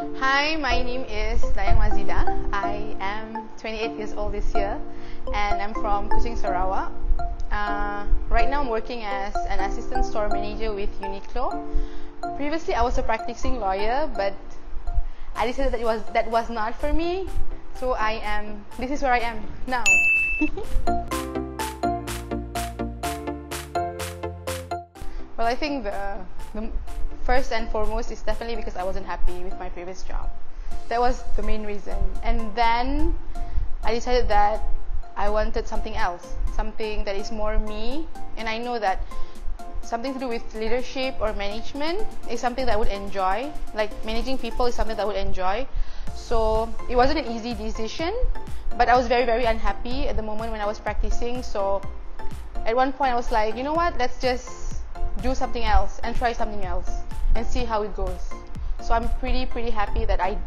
Hi, my name is Dayang Mazida. I am 28 years old this year and I'm from Kuching, Sarawak. Uh, right now I'm working as an assistant store manager with Uniqlo. Previously I was a practicing lawyer but I decided that it was that was not for me. So I am this is where I am now. well, I think the, the first and foremost is definitely because I wasn't happy with my previous job. That was the main reason. And then I decided that I wanted something else, something that is more me. And I know that something to do with leadership or management is something that I would enjoy. Like managing people is something that I would enjoy. So it wasn't an easy decision, but I was very, very unhappy at the moment when I was practicing. So at one point I was like, you know what, let's just do something else and try something else and see how it goes. So I'm pretty, pretty happy that I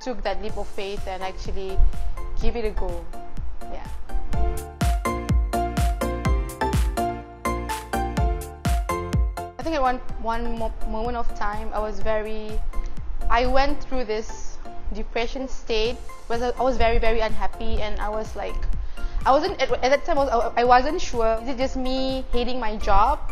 took that leap of faith and actually give it a go. Yeah. I think at one, one mo moment of time, I was very, I went through this depression state where I was very, very unhappy and I was like, I wasn't, at, at that time, I wasn't sure, is it just me hating my job